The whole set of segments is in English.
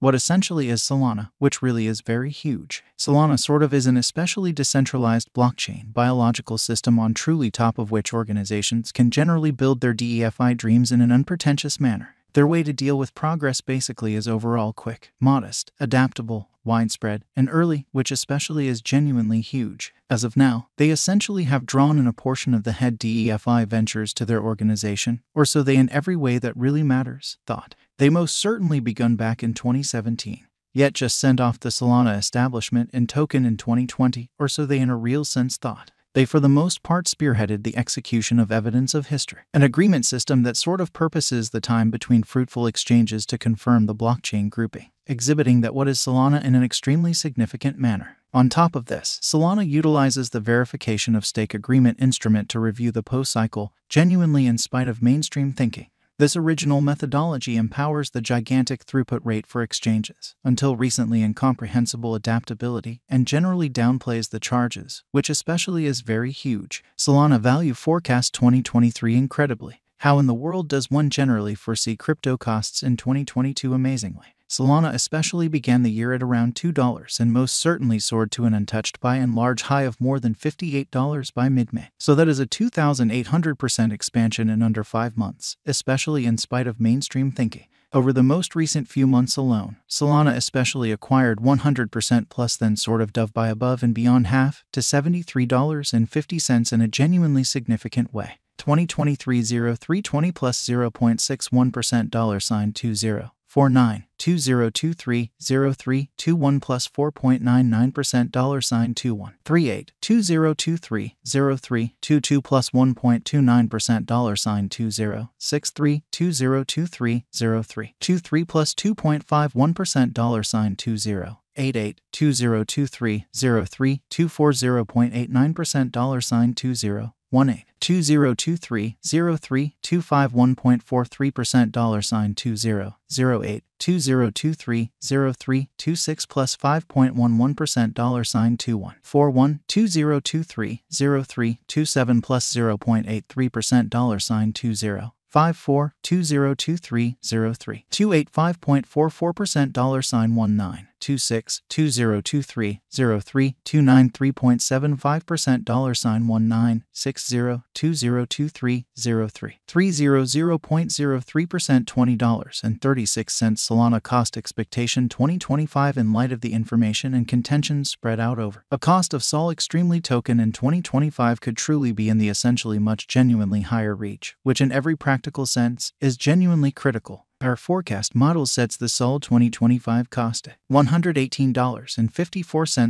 What essentially is Solana, which really is very huge. Solana sort of is an especially decentralized blockchain biological system on truly top of which organizations can generally build their DeFi dreams in an unpretentious manner. Their way to deal with progress basically is overall quick, modest, adaptable, widespread, and early, which especially is genuinely huge. As of now, they essentially have drawn in a portion of the head DEFI ventures to their organization, or so they in every way that really matters, thought. They most certainly begun back in 2017 yet just sent off the Solana establishment and token in 2020, or so they in a real sense thought. They for the most part spearheaded the execution of evidence of history, an agreement system that sort of purposes the time between fruitful exchanges to confirm the blockchain grouping, exhibiting that what is Solana in an extremely significant manner. On top of this, Solana utilizes the verification of stake agreement instrument to review the post cycle, genuinely in spite of mainstream thinking. This original methodology empowers the gigantic throughput rate for exchanges, until recently incomprehensible adaptability, and generally downplays the charges, which especially is very huge. Solana Value Forecast 2023 Incredibly. How in the world does one generally foresee crypto costs in 2022 amazingly? Solana especially began the year at around $2 and most certainly soared to an untouched by and large high of more than $58 by mid May. So that is a 2,800% expansion in under five months, especially in spite of mainstream thinking. Over the most recent few months alone, Solana especially acquired 100% plus then sort of dove by above and beyond half to $73.50 in a genuinely significant way. 2023 0320 plus 0.61% dollar sign 20. 49 2023 03 21 plus 4.99% dollar sign 21 38 2023 03 22 plus 1.29% dollar sign 20 63 2023 03 23 plus 2.51% dollar sign 20 88 2023 03 240.89% dollar sign 20 18 2023 03 251.43% dollar sign 20 08 2023 03 26 plus 5.11% dollar sign 21 41 2023 03 27 plus 0.83% dollar sign 20 54 2023 03 285.44% dollar sign 19 26 2023 03 293.75% dollar sign 19 60 2023 03 300.03% $20 and 36 cents Solana cost expectation 2025 in light of the information and contentions spread out over. A cost of Sol extremely token in 2025 could truly be in the essentially much genuinely higher reach which in every practical sense is genuinely critical our forecast model sets the SOL 2025 cost at $118.54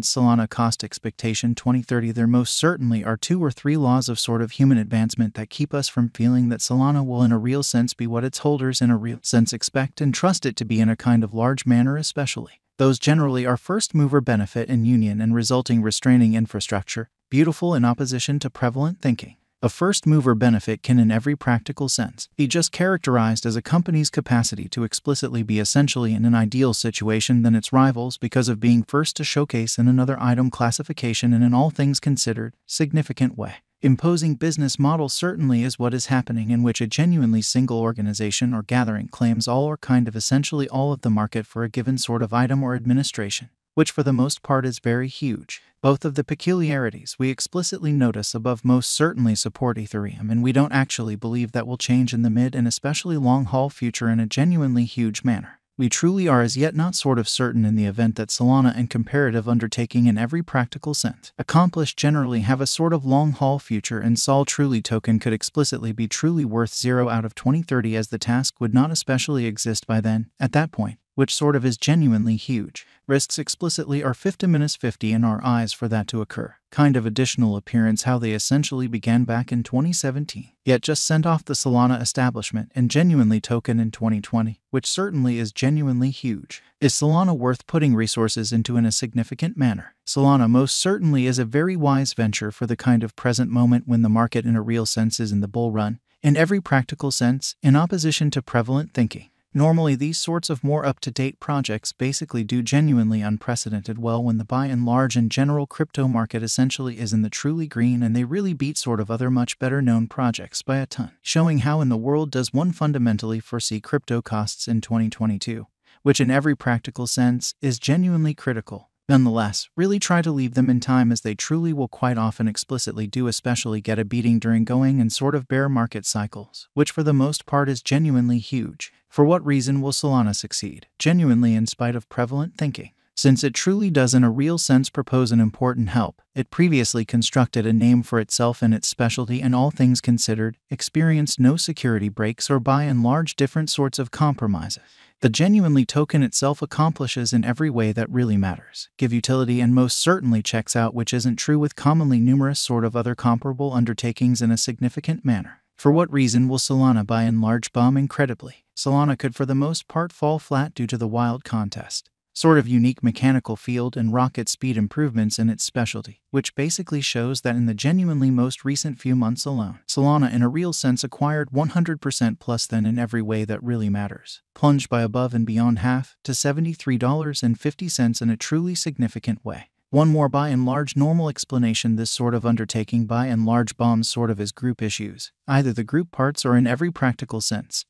Solana cost expectation 2030. There most certainly are two or three laws of sort of human advancement that keep us from feeling that Solana will in a real sense be what its holders in a real sense expect and trust it to be in a kind of large manner especially. Those generally are first mover benefit in union and resulting restraining infrastructure, beautiful in opposition to prevalent thinking. A first mover benefit can, in every practical sense, be just characterized as a company's capacity to explicitly be essentially in an ideal situation than its rivals because of being first to showcase in another item classification in an all things considered, significant way. Imposing business model certainly is what is happening in which a genuinely single organization or gathering claims all or kind of essentially all of the market for a given sort of item or administration which for the most part is very huge. Both of the peculiarities we explicitly notice above most certainly support Ethereum, and we don't actually believe that will change in the mid and especially long haul future in a genuinely huge manner. We truly are as yet not sort of certain in the event that Solana and comparative undertaking in every practical sense accomplished generally have a sort of long haul future and Sol truly token could explicitly be truly worth 0 out of 2030 as the task would not especially exist by then, at that point which sort of is genuinely huge. Risks explicitly are 50 minus 50 in our eyes for that to occur. Kind of additional appearance how they essentially began back in 2017, yet just sent off the Solana establishment and genuinely token in 2020, which certainly is genuinely huge. Is Solana worth putting resources into in a significant manner? Solana most certainly is a very wise venture for the kind of present moment when the market in a real sense is in the bull run, in every practical sense, in opposition to prevalent thinking. Normally, these sorts of more up to date projects basically do genuinely unprecedented well when the by and large and general crypto market essentially is in the truly green and they really beat sort of other much better known projects by a ton, showing how in the world does one fundamentally foresee crypto costs in 2022. which in every practical sense is genuinely critical. Nonetheless, really try to leave them in time as they truly will quite often explicitly do, especially get a beating during going and sort of bear market cycles, which for the most part is genuinely huge. For what reason will Solana succeed? Genuinely, in spite of prevalent thinking. Since it truly does in a real sense propose an important help, it previously constructed a name for itself and its specialty and all things considered, experienced no security breaks or by and large different sorts of compromises. The genuinely token itself accomplishes in every way that really matters, give utility and most certainly checks out which isn't true with commonly numerous sort of other comparable undertakings in a significant manner. For what reason will Solana by and large bomb incredibly? Solana could for the most part fall flat due to the wild contest sort of unique mechanical field and rocket speed improvements in its specialty, which basically shows that in the genuinely most recent few months alone, Solana in a real sense acquired 100% plus then in every way that really matters, plunged by above and beyond half to $73.50 in a truly significant way. One more by and large normal explanation this sort of undertaking by and large bombs sort of as group issues, either the group parts or in every practical sense.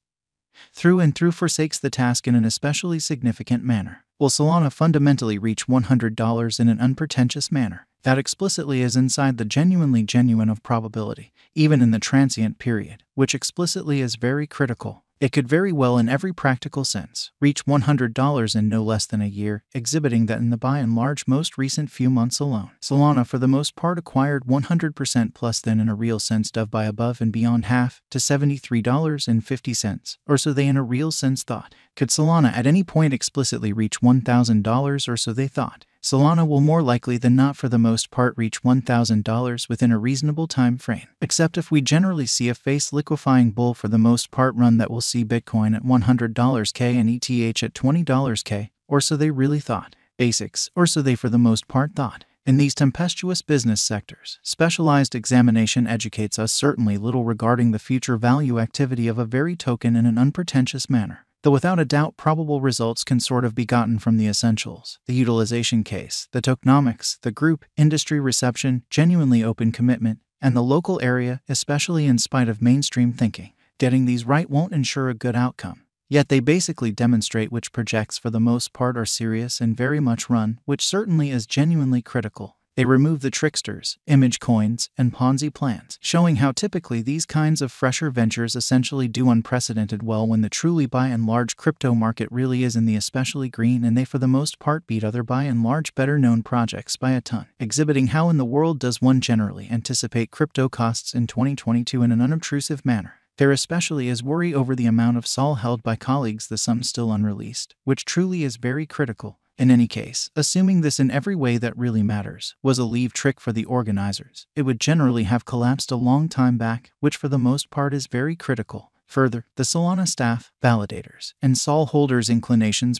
Through and through forsakes the task in an especially significant manner. Will Solana fundamentally reach $100 in an unpretentious manner? That explicitly is inside the genuinely genuine of probability, even in the transient period, which explicitly is very critical. It could very well, in every practical sense, reach $100 in no less than a year, exhibiting that in the by and large most recent few months alone. Solana, for the most part, acquired 100% plus then in a real sense dove by above and beyond half to $73.50, or so they in a real sense thought. Could Solana at any point explicitly reach $1,000 or so they thought? Solana will more likely than not for the most part reach $1,000 within a reasonable time frame, except if we generally see a face liquefying bull for the most part run that will see Bitcoin at $100 K and ETH at $20 K, or so they really thought. Basics, or so they for the most part thought. In these tempestuous business sectors, specialized examination educates us certainly little regarding the future value activity of a very token in an unpretentious manner though without a doubt probable results can sort of be gotten from the essentials the utilization case, the tokenomics, the group, industry reception, genuinely open commitment, and the local area, especially in spite of mainstream thinking. Getting these right won't ensure a good outcome. Yet they basically demonstrate which projects for the most part are serious and very much run, which certainly is genuinely critical. They remove the tricksters, image coins, and Ponzi plans, showing how typically these kinds of fresher ventures essentially do unprecedented well when the truly by and large crypto market really is in the especially green and they for the most part beat other by and large better known projects by a ton, exhibiting how in the world does one generally anticipate crypto costs in 2022 in an unobtrusive manner. There especially is worry over the amount of SOL held by colleagues, the sum still unreleased, which truly is very critical in any case, assuming this in every way that really matters was a leave trick for the organizers, it would generally have collapsed a long time back, which for the most part is very critical. Further, the Solana staff, validators, and SOL holders' inclinations